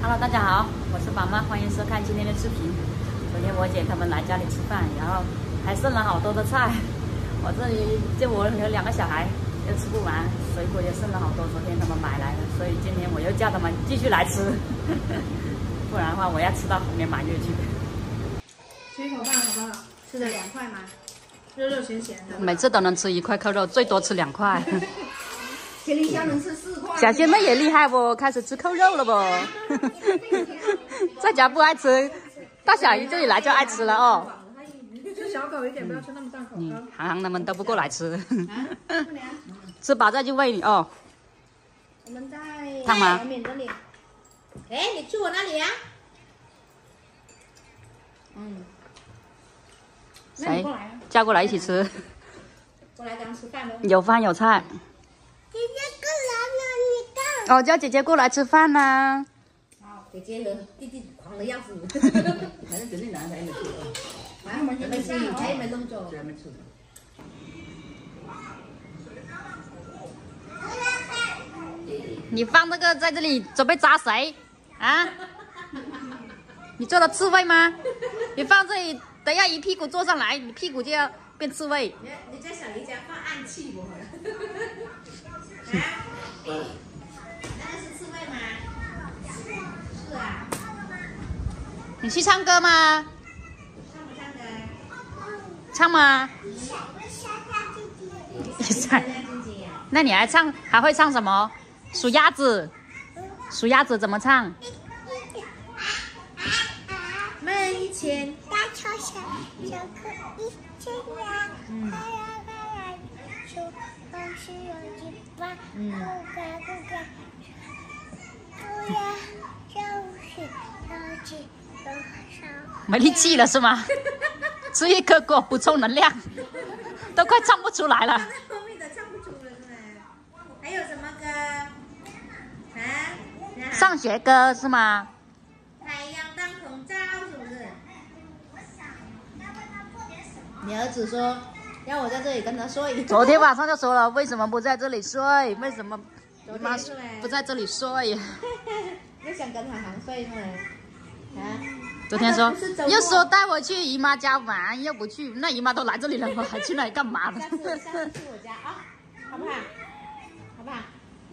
Hello，大家好，我是宝妈，欢迎收看今天的视频。昨天我姐他们来家里吃饭，然后还剩了好多的菜，我这里就我有两个小孩又吃不完，水果也剩了好多，昨天他们买来的，所以今天我又叫他们继续来吃，不然的话我要吃到后面满月去。吃一口饭好不好？吃的凉快吗？热热咸咸的。每次都能吃一块扣肉，最多吃两块。铁林香能吃四块。小仙妹也厉害不？开始吃扣肉了不？在家不爱吃，到小姨这里来就爱吃了哦。吃小口一点，不要吃那么大口。嗯，航航他们都不过来吃。吃饱再去喂你哦。我们在烫吗？这里。哎，你去我那里呀？嗯。谁？叫过来一起吃。过来咱吃饭喽。有饭有菜。姐姐过来了，你看。哦，叫姐姐过来吃饭啦。好，姐姐和弟弟狂的要死。反正准备拿来没吃。还没吃，还没弄走。还没吃。你放那个在这里准备扎谁？啊？你做了刺猬吗？你放这里。等下一屁股坐上来，你屁股就要变刺猬。你你在小姨家放暗器不？啊？你去唱歌吗？唱？吗？那你还唱？还会唱什么？数鸭子。数鸭子怎么唱？门前。小小可一只呀，快呀快呀，手都是有尾巴，不该不该，不要就是要吃多少？没力气了是吗？吃一颗果补充能量，都快唱不出来了。后面的唱不出了是还有什么歌？啊？上学歌是吗？你儿子说要我在这里跟他睡。昨天晚上就说了，为什么不在这里睡？为什么你妈不在这里睡？又想跟海航睡吗？啊？昨天说又说带我去姨妈家玩，又不去，那姨妈都来这里了，我还去那里干嘛呢？下次下次去我家啊，好不好？好不好？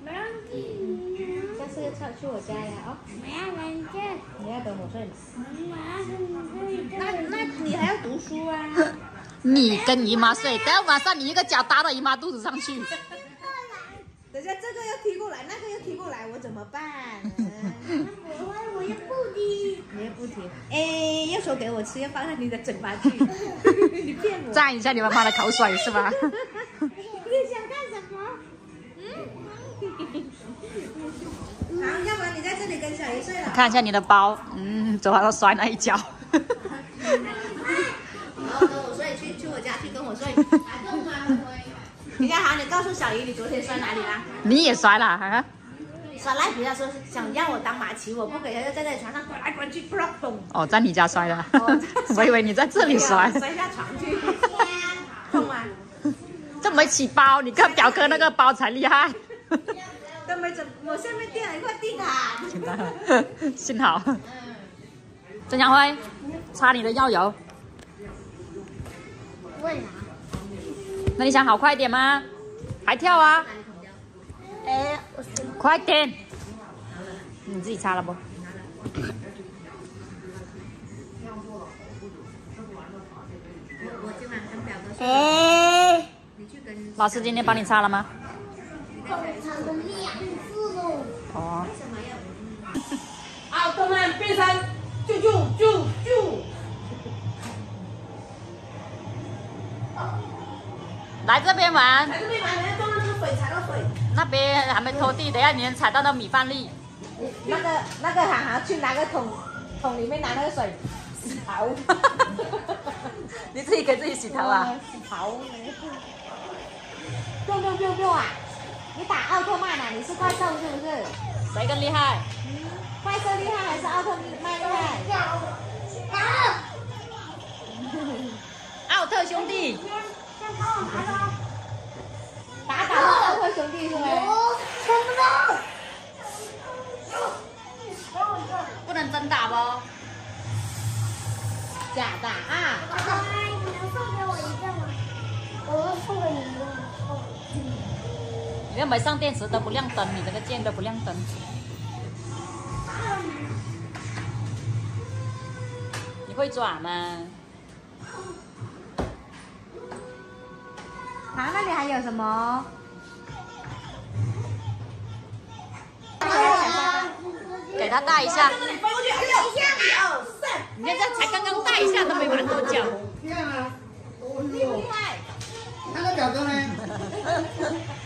没问题。下次去去我家呀啊！你要等我睡吗？那那你还要读书啊？你跟姨妈睡，等下晚上你一个脚搭到姨妈肚子上去。等下这个要踢过来，那个要踢过来，我怎么办？你也不踢。哎，要说给我吃，要放在你的嘴巴去。你骗我。蘸一下你妈妈的口水是吧？你想干什么？嗯。好，要不然你在这里跟小姨睡了。看一下你的包，嗯，昨晚上摔了一跤。你家好，你告诉小姨，你昨天摔哪里了？你也摔了哈？耍赖皮，他说想让我当马骑，我不给，他就站在床上滚来滚去，扑通。哦，在你家摔的，我以为你在这里摔。摔下床去，痛吗？这没起包，你看表哥那个包才厉害。都没怎，我下面垫了一块地毯。幸好。曾江辉，擦你的药油。为啥？那你想好快点吗？还跳啊？哎，快点！你自己擦了不？哎，老师今天帮你擦了吗？哦。奥特曼变身，救救救救！来这边玩。来这边玩，等下撞到那个水，踩到水。那边还没拖地，等下你能踩到那米饭粒。那个那个涵涵去拿个桶，桶里面拿那个水洗头。你自己给自己洗头啊？洗头。六六六六啊！你打奥特曼啊？你是怪兽是不是？谁更厉害？怪兽厉害还是奥特曼厉害？奥特兄弟。兄弟是吗？全部都。认真打不？假打啊！你能送给我一个吗？我送给你一个。你要没上电池都不亮灯，你这个键都不亮灯。你会转吗？啊，那里还有什么？给他带一下。你看这才刚刚带一下都没玩多久。看到表哥没？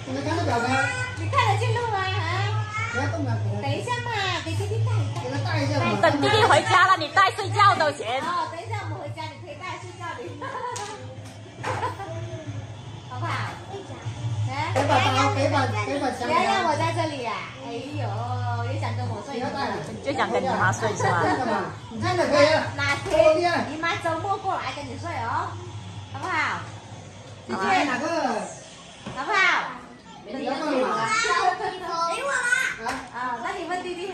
你们看到表哥？你看得进入吗？啊？不要动了，等一下嘛，给弟弟带一带。给他带一下嘛。等弟弟回家了，你带睡觉都行。哦，等一下我们回家，你可以带睡觉的。好不好？哎，给把刀，给把给把枪不要让我在这里呀！哎呦，就讲跟你妈睡是吧？你看哪天哪天你妈周末过来跟你睡哦，好不好？你看哪个？好不好？你问弟弟，给我啦！啊，那你问弟弟。